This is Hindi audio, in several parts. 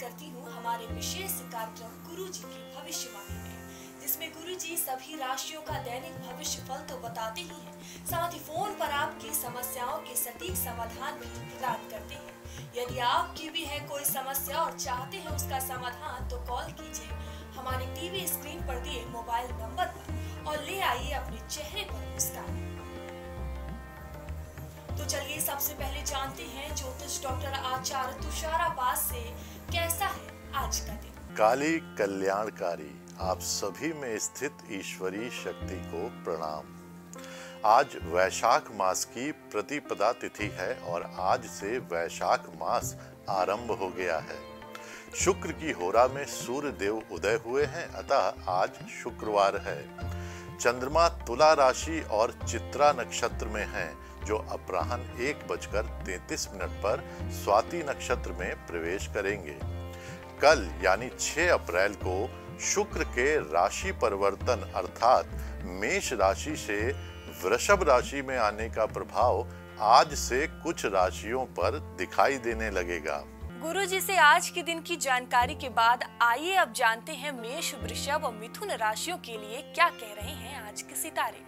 करती हूँ हमारे विशेष कार्यक्रम गुरु जी की भविष्यवाणी में, जिसमें गुरु जी सभी राशियों का दैनिक भविष्य फल तो बताते ही हैं। साथ ही फ़ोन पर आपकी समस्याओं के सटीक समाधान भी प्रदान करते हैं। यदि आपकी भी है कोई समस्या और चाहते हैं उसका समाधान तो कॉल कीजिए। हमारे टीवी स्क्रीन पर दिए मोबाइल नंबर पर और ले आइए अपने चेहरे पर मुस्कान। तो चलिए सबसे पहले जानते हैं ज्योतिष डॉक्टर आचार्य तुषारा तुषाराबाद से कैसा है आज का दिन? काली कल्याणकारी, आप सभी में स्थित ईश्वरीय शक्ति को प्रणाम। आज वैशाख मास की प्रतिपदा तिथि है और आज से वैशाख मास आरंभ हो गया है। शुक्र की होरा में सूर्य देव उदय हुए हैं, अतः आज शुक्रवार है। चंद्रमा तुला राशि और चित्रा नक्षत्र में है जो अपराह्न एक बजकर तैतीस मिनट पर स्वाति नक्षत्र में प्रवेश करेंगे। कल यानी 6 अप्रैल को शुक्र के राशि परिवर्तन अर्थात मेष राशि से वृषभ राशि में आने का प्रभाव आज से कुछ राशियों पर दिखाई देने लगेगा। गुरु जी से आज के दिन की जानकारी के बाद आइए अब जानते हैं मेष वृषभ और मिथुन राशियों के लिए क्या कह रहे हैं आज के सितारे।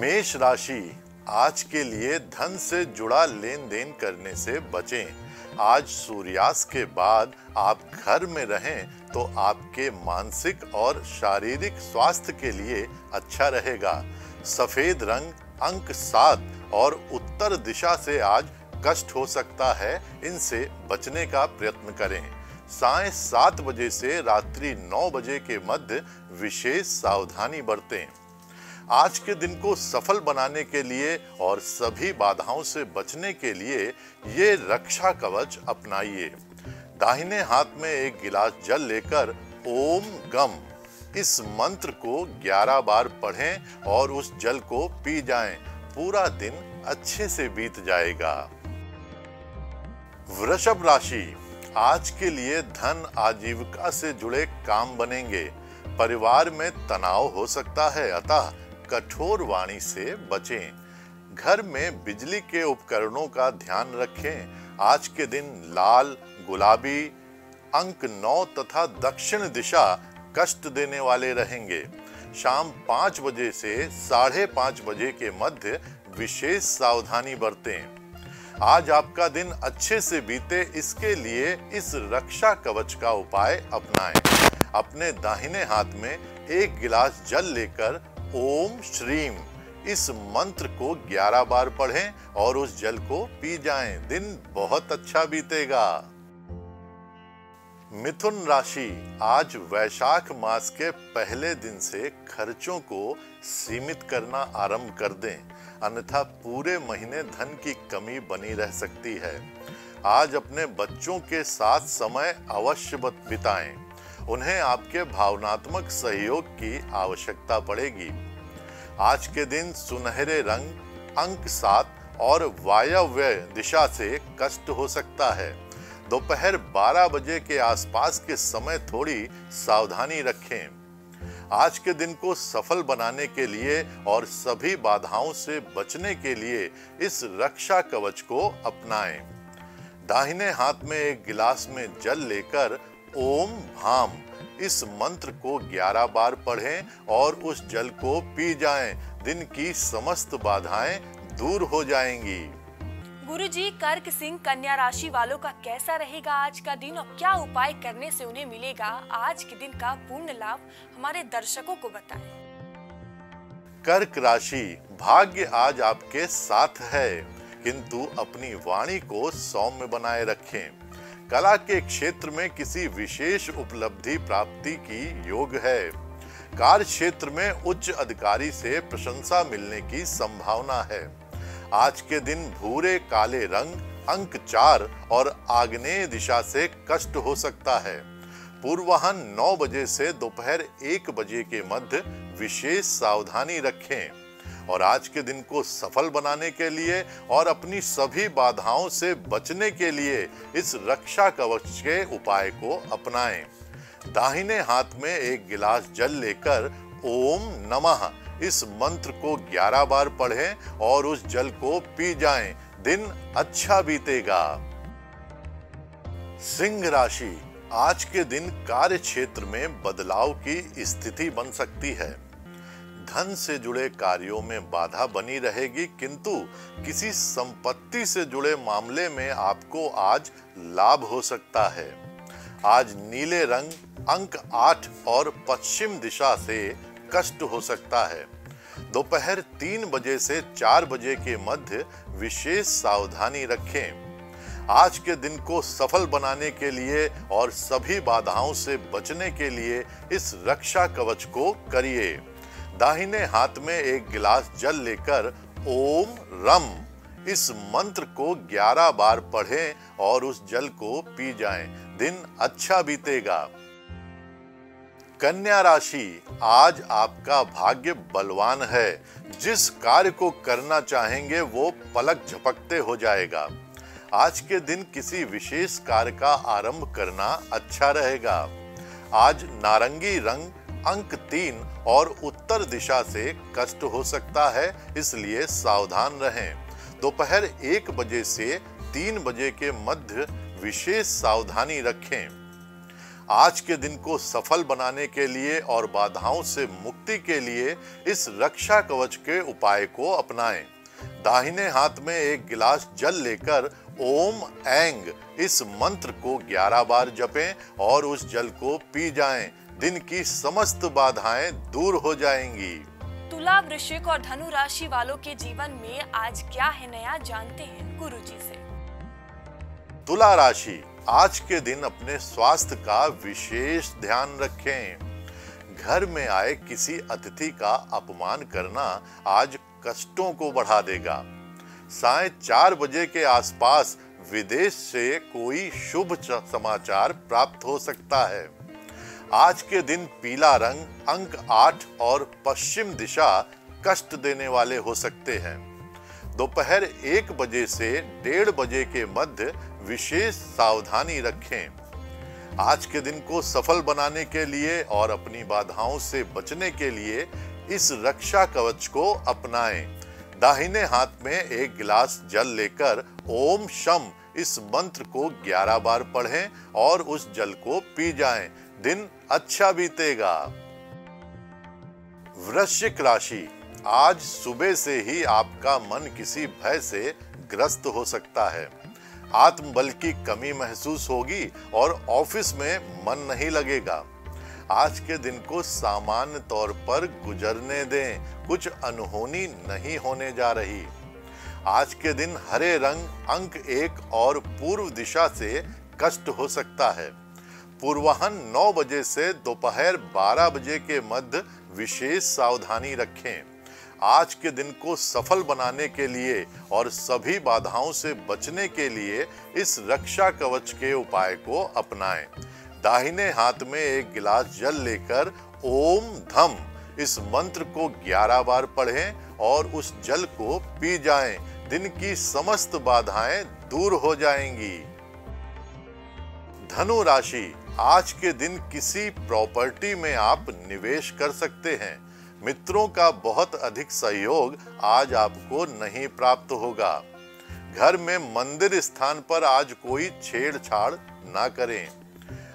मेष राशि आज के लिए धन से जुड़ा लेन देन करने से बचें। आज सूर्यास्त के बाद आप घर में रहें तो आपके मानसिक और शारीरिक स्वास्थ्य के लिए अच्छा रहेगा। सफ़ेद रंग, अंक सात और उत्तर दिशा से आज कष्ट हो सकता है, इनसे बचने का प्रयत्न करें। साय सात बजे से रात्रि नौ बजे के मध्य विशेष सावधानी बरतें। आज के दिन को सफल बनाने के लिए और सभी बाधाओं से बचने के लिए ये रक्षा कवच अपनाइए। दाहिने हाथ में एक गिलास जल लेकर ओम गम। इस मंत्र को 11 बार पढ़ें और उस जल को पी जाएँ। पूरा दिन अच्छे से बीत जाएगा। वृषभ राशि, आज के लिए धन आजीविका से जुड़े काम बनेंगे। परिवार में तनाव हो सकता है, अतः कठोर वाणी से बचें। घर में बिजली के उपकरणों का ध्यान रखें। आज के दिन लाल, गुलाबी, अंक नौ तथा दक्षिण दिशा कष्ट देने वाले रहेंगे। शाम पाँच बजे से साढ़े पाँच बजे के मध्य विशेष सावधानी बरतें। आज आपका दिन अच्छे से बीते, इसके लिए इस रक्षा कवच का उपाय अपनाएँ। अपने दाहिने हाथ में एक गिलास जल लेकर ओम श्रीम। इस मंत्र को 11 बार पढ़ें और उस जल को पी जाएँ। दिन बहुत अच्छा बीतेगा। मिथुन राशि, आज वैशाख मास के पहले दिन से खर्चों को सीमित करना आरंभ कर दें। अन्यथा पूरे महीने धन की कमी बनी रह सकती है। आज अपने बच्चों के साथ समय अवश्य बिताएँ। उन्हें आपके भावनात्मक सहयोग की आवश्यकता पड़ेगी। आज के दिन सुनहरे रंग, अंक सात और वायव्य दिशा से कष्ट हो सकता है। दोपहर 12 बजे के आसपास के समय थोड़ी सावधानी रखें। आज के दिन को सफल बनाने के लिए और सभी बाधाओं से बचने के लिए इस रक्षा कवच को अपनाएँ। दाहिने हाथ में एक गिलास में जल लेकर ओम भाम। इस मंत्र को 11 बार पढ़ें और उस जल को पी जाएँ। दिन की समस्त बाधाएँ दूर हो जाएँगी। गुरु जी कर्क सिंह कन्या राशि वालों का कैसा रहेगा आज का दिन और क्या उपाय करने से उन्हें मिलेगा? आज के दिन का पूर्ण लाभ हमारे दर्शकों को बताएँ। कर्क राशि भाग्य आज आपके साथ है किंतु अपनी वाणी को सौम्य बनाए रखें। कला के क्षेत्र में किसी विशेष उपलब्धि प्राप्ति की योग है। कार्य क्षेत्र में उच्च अधिकारी से प्रशंसा मिलने की संभावना है। आज के दिन भूरे, काले रंग, अंक चार और आग्नेय दिशा से कष्ट हो सकता है। पूर्वाहन नौ बजे से दोपहर एक बजे के मध्य विशेष सावधानी रखें। और आज के दिन को सफल बनाने के लिए और अपनी सभी बाधाओं से बचने के लिए इस रक्षा कवच के उपाय को अपनाएँ। दाहिने हाथ में एक गिलास जल लेकर ओम नमः इस मंत्र को 11 बार पढ़ें और उस जल को पी जाएँ। दिन अच्छा बीतेगा। सिंह राशि, आज के दिन कार्य क्षेत्र में बदलाव की स्थिति बन सकती है। धन से जुड़े कार्यों में बाधा बनी रहेगी, किंतु किसी संपत्ति से जुड़े मामले में आपको आज लाभ हो सकता है। आज नीले रंग, अंक आठ और पश्चिम दिशा से कष्ट हो सकता है। दोपहर तीन बजे से चार बजे के मध्य विशेष सावधानी रखें। आज के दिन को सफल बनाने के लिए और सभी बाधाओं से बचने के लिए इस रक्षा कवच को करिए। दाहिने हाथ में एक गिलास जल लेकर ओम रम, इस मंत्र को 11 बार पढ़ें और उस जल को पी जाएँ। दिन अच्छा बीतेगा। कन्या राशि, आज आपका भाग्य बलवान है। जिस कार्य को करना चाहेंगे, वो पलक झपकते हो जाएगा। आज के दिन किसी विशेष कार्य का आरंभ करना अच्छा रहेगा। आज नारंगी रंग अंक तीन और उत्तर दिशा से कष्ट हो सकता है, इसलिए सावधान रहें दोपहर एक बजे से तीन बजे के मध्य विशेष सावधानी रखें आज के दिन को सफल बनाने के लिए और बाधाओं से मुक्ति के लिए इस रक्षा कवच के उपाय को अपनाएँ। दाहिने हाथ में एक गिलास जल लेकर ओम एंग इस मंत्र को 11 बार जपें और उस जल को पी जाएँ। दिन की समस्त बाधाएँ दूर हो जाएँगी। तुला वृश्चिक और धनु राशि वालों के जीवन में आज क्या है नया जानते हैं गुरु जी से। तुला राशि आज के दिन अपने स्वास्थ्य का विशेष ध्यान रखें। घर में आए किसी अतिथि का अपमान करना आज कष्टों को बढ़ा देगा। साय चार बजे के आसपास विदेश से कोई शुभ समाचार प्राप्त हो सकता है। आज के दिन पीला रंग, अंक आठ और पश्चिम दिशा कष्ट देने वाले हो सकते हैं। दोपहर एक बजे से डेढ़ बजे के मध्य विशेष सावधानी रखें। आज के दिन को सफल बनाने के लिए और अपनी बाधाओं से बचने के लिए इस रक्षा कवच को अपनाएँ। दाहिने हाथ में एक गिलास जल लेकर ओम शम इस मंत्र को 11 बार पढ़ें और उस जल को पी जाएँ। दिन अच्छा बीतेगा। वृश्चिक राशि, आज सुबह से ही आपका मन किसी भय से ग्रस्त हो सकता है। आत्मबल की कमी महसूस होगी और ऑफ़िस में मन नहीं लगेगा। आज के दिन को सामान्य तौर पर गुजरने दें, कुछ अनहोनी नहीं होने जा रही। आज के दिन हरे रंग, अंक एक और पूर्व दिशा से कष्ट हो सकता है। पूर्वाहन 9 बजे से दोपहर 12 बजे के मध्य विशेष सावधानी रखें आज के दिन को सफल बनाने के लिए और सभी बाधाओं से बचने के लिए इस रक्षा कवच के उपाय को अपनाएँ। दाहिने हाथ में एक गिलास जल लेकर ओम धम इस मंत्र को 11 बार पढ़ें और उस जल को पी जाएँ। दिन की समस्त बाधाएँ दूर हो जाएँगी धनु राशि आज के दिन किसी प्रॉपर्टी में आप निवेश कर सकते हैं। मित्रों का बहुत अधिक सहयोग आज आपको नहीं प्राप्त होगा। घर में मंदिर स्थान पर आज कोई छेड़छाड़ ना करें।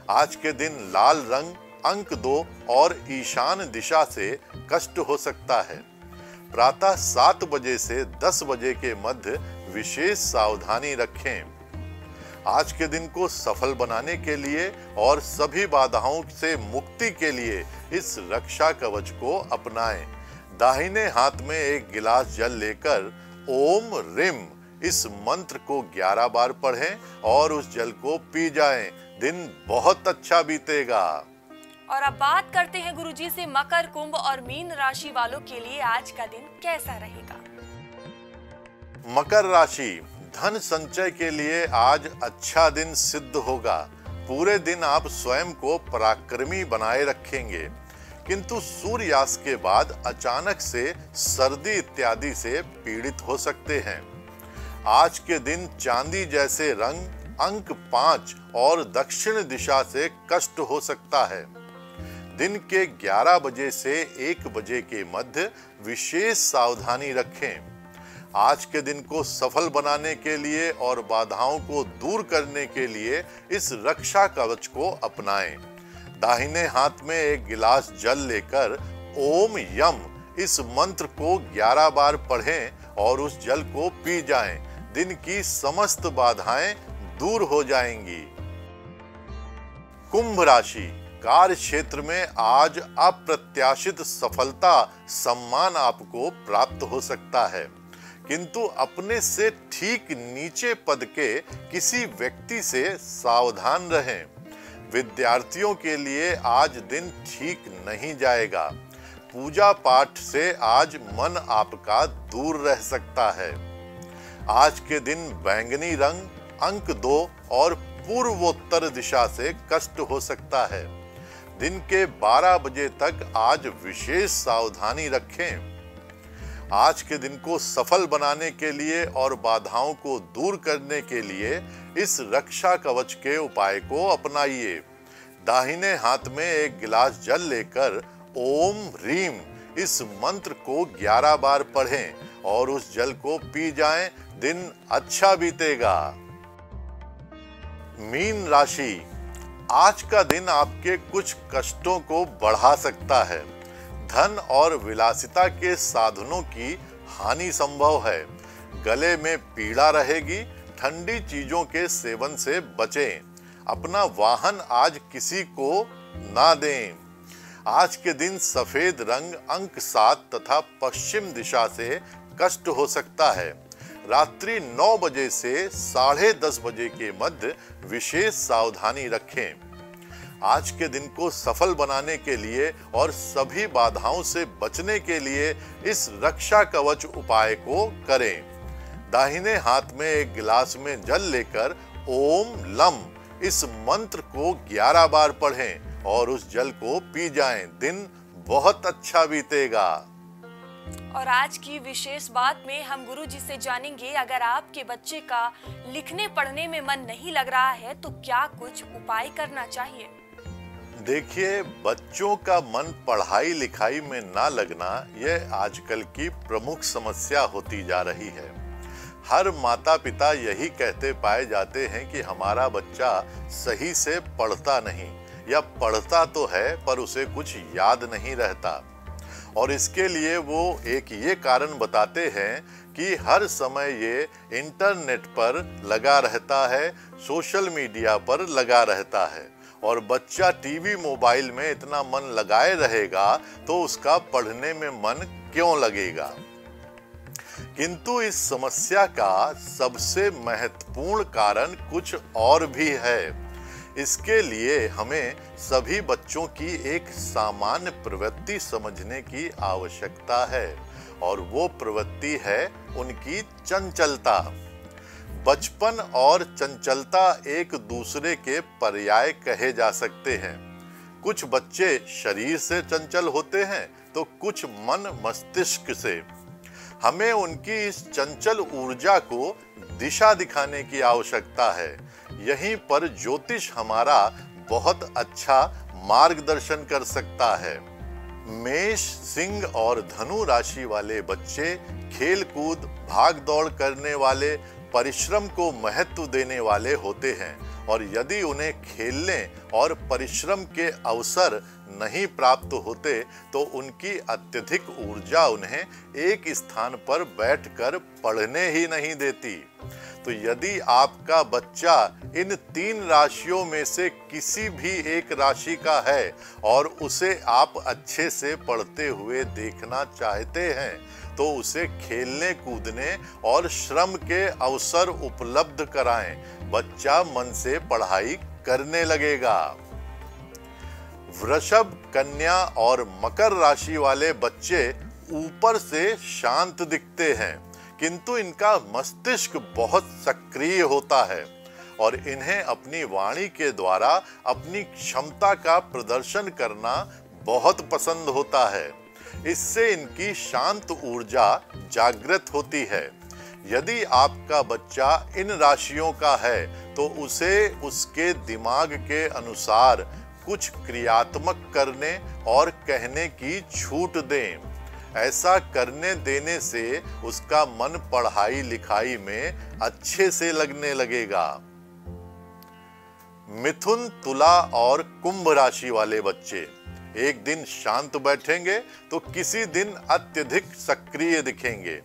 आज के दिन लाल रंग, अंक दो और ईशान दिशा से कष्ट हो सकता है। प्रातः सात बजे से दस बजे के मध्य विशेष सावधानी रखें। आज के दिन को सफल बनाने के लिए और सभी बाधाओं से मुक्ति के लिए इस रक्षा कवच को अपनाएँ। दाहिने हाथ में एक गिलास जल लेकर ओम रिम इस मंत्र को 11 बार पढ़ें और उस जल को पी जाएँ। दिन बहुत अच्छा बीतेगा और अब बात करते हैं गुरुजी से मकर कुंभ और मीन राशि वालों के लिए आज का दिन कैसा रहेगा मकर राशि धन संचय के लिए आज अच्छा दिन सिद्ध होगा। पूरे दिन आप स्वयं को पराक्रमी बनाए रखेंगे। किंतु सूर्यास्त के बाद अचानक से सर्दी इत्यादि से पीड़ित हो सकते हैं। आज के दिन चांदी जैसे रंग, अंक पाँच और दक्षिण दिशा से कष्ट हो सकता है। दिन के 11 बजे से 1 बजे के मध्य विशेष सावधानी रखें। आज के दिन को सफल बनाने के लिए और बाधाओं को दूर करने के लिए इस रक्षा कवच को अपनाएँ। दाहिने हाथ में एक गिलास जल लेकर, ओम यम इस मंत्र को 11 बार पढ़ें और उस जल को पी जाएँ। दिन की समस्त बाधाएँ दूर हो जाएँगी कुंभ राशि, कार्य क्षेत्र में आज अप्रत्याशित सफलता, सम्मान आपको प्राप्त हो सकता है किंतु अपने से ठीक नीचे पद के किसी व्यक्ति से सावधान रहें। विद्यार्थियों के लिए आज दिन ठीक नहीं जाएगा। पूजा पाठ से आज मन आपका दूर रह सकता है। आज के दिन बैंगनी रंग, अंक दो और पूर्वोत्तर दिशा से कष्ट हो सकता है। दिन के 12 बजे तक आज विशेष सावधानी रखें। आज के दिन को सफल बनाने के लिए और बाधाओं को दूर करने के लिए इस रक्षा कवच के उपाय को अपनाइए। दाहिने हाथ में एक गिलास जल लेकर ओम रीम इस मंत्र को 11 बार पढ़ें और उस जल को पी जाएँ, दिन अच्छा बीतेगा। मीन राशि, आज का दिन आपके कुछ कष्टों को बढ़ा सकता है। धन और विलासिता के साधनों की हानि संभव है। गले में पीड़ा रहेगी, ठंडी चीज़ों के सेवन से बचें। अपना वाहन आज किसी को ना दें। आज के दिन सफ़ेद रंग अंक सात तथा पश्चिम दिशा से कष्ट हो सकता है। रात्रि नौ बजे से साढ़े दस बजे के मध्य विशेष सावधानी रखें। आज के दिन को सफल बनाने के लिए और सभी बाधाओं से बचने के लिए इस रक्षा कवच उपाय को करें। दाहिने हाथ में एक गिलास में जल लेकर ओम लम, इस मंत्र को 11 बार पढ़ें और उस जल को पी जाएँ। दिन बहुत अच्छा बीतेगा। और आज की विशेष बात में हम गुरु जी से जानेंगे, अगर आपके बच्चे का लिखने पढ़ने में मन नहीं लग रहा है तो क्या कुछ उपाय करना चाहिए? देखिए, बच्चों का मन पढ़ाई लिखाई में ना लगना यह आजकल की प्रमुख समस्या होती जा रही है। हर माता पिता यही कहते पाए जाते हैं कि हमारा बच्चा सही से पढ़ता नहीं, या पढ़ता तो है, पर उसे कुछ याद नहीं रहता। और इसके लिए वो एक ये कारण बताते हैं कि हर समय ये इंटरनेट पर लगा रहता है, सोशल मीडिया पर लगा रहता है। और बच्चा टीवी मोबाइल में इतना मन लगाए रहेगा तो उसका पढ़ने में मन क्यों लगेगा? किंतु इस समस्या का सबसे महत्वपूर्ण कारण कुछ और भी है। इसके लिए हमें सभी बच्चों की एक सामान्य प्रवृत्ति समझने की आवश्यकता है, और वो प्रवृत्ति है उनकी चंचलता। बचपन और चंचलता एक दूसरे के पर्याय कहे जा सकते हैं। कुछ बच्चे शरीर से चंचल होते हैं तो कुछ मन मस्तिष्क से। हमें उनकी इस चंचल ऊर्जा को दिशा दिखाने की आवश्यकता है। यहीं पर ज्योतिष हमारा बहुत अच्छा मार्गदर्शन कर सकता है। मेष, सिंह और धनु राशि वाले बच्चे खेलकूद भाग दौड़ करने वाले परिश्रम को महत्व देने वाले होते हैं और यदि उन्हें खेलने और परिश्रम के अवसर नहीं प्राप्त होते तो उनकी अत्यधिक ऊर्जा उन्हें एक स्थान पर बैठकर पढ़ने ही नहीं देती। तो यदि आपका बच्चा इन तीन राशियों में से किसी भी एक राशि का है और उसे आप अच्छे से पढ़ते हुए देखना चाहते हैं तो उसे खेलने, कूदने और श्रम के अवसर उपलब्ध कराएँ। बच्चा मन से पढ़ाई करने लगेगा। वृषभ, कन्या और मकर राशि वाले बच्चे ऊपर से शांत दिखते हैं, किंतु इनका मस्तिष्क बहुत सक्रिय होता है और इन्हें अपनी वाणी के द्वारा अपनी क्षमता का प्रदर्शन करना बहुत पसंद होता है। इससे इनकी शांत ऊर्जा जागृत होती है। यदि आपका बच्चा इन राशियों का है तो उसे उसके दिमाग के अनुसार कुछ क्रियात्मक करने और कहने की छूट दें। ऐसा करने देने से उसका मन पढ़ाई लिखाई में अच्छे से लगने लगेगा। मिथुन, तुला और कुंभ राशि वाले बच्चे एक दिन शांत बैठेंगे तो किसी दिन अत्यधिक सक्रिय दिखेंगे।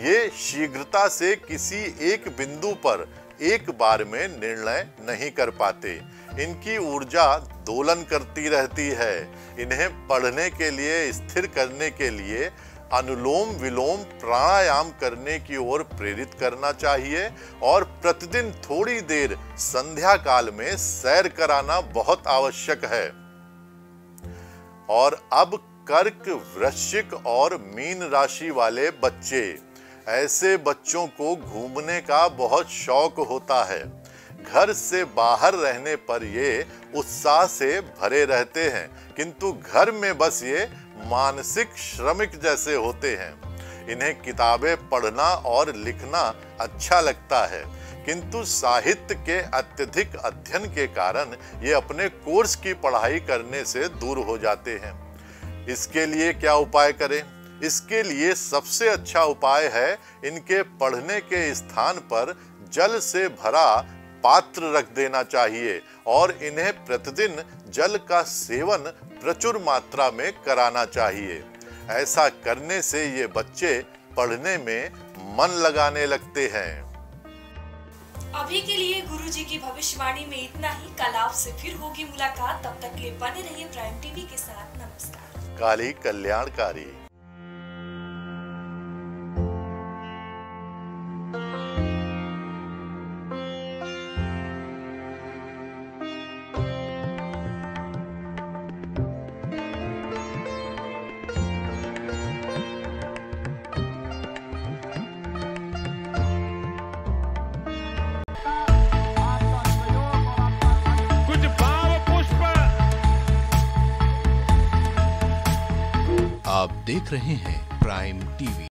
ये शीघ्रता से किसी एक बिंदु पर एक बार में निर्णय नहीं कर पाते। इनकी ऊर्जा दोलन करती रहती है। इन्हें पढ़ने के लिए, स्थिर करने के लिए, अनुलोम विलोम प्राणायाम करने की ओर प्रेरित करना चाहिए और प्रतिदिन थोड़ी देर संध्या काल में सैर कराना बहुत आवश्यक है। और अब कर्क, वृश्चिक और मीन राशि वाले बच्चे। ऐसे बच्चों को घूमने का बहुत शौक होता है। घर से बाहर रहने पर ये उत्साह से भरे रहते हैं, किंतु घर में बस ये मानसिक श्रमिक जैसे होते हैं। इन्हें किताबें पढ़ना और लिखना अच्छा लगता है। किंतु साहित्य के अत्यधिक अध्ययन के कारण ये अपने कोर्स की पढ़ाई करने से दूर हो जाते हैं। इसके लिए क्या उपाय करें? इसके लिए सबसे अच्छा उपाय है इनके पढ़ने के स्थान पर जल से भरा पात्र रख देना चाहिए और इन्हें प्रतिदिन जल का सेवन प्रचुर मात्रा में कराना चाहिए। ऐसा करने से ये बच्चे पढ़ने में मन लगाने लगते हैं। अभी के लिए गुरु जी की भविष्यवाणी में इतना ही। कल आपसे फिर होगी मुलाकात। तब तक के लिए बने रहिए प्राइम टीवी के साथ। नमस्कार। काली कल्याणकारी। रहे हैं।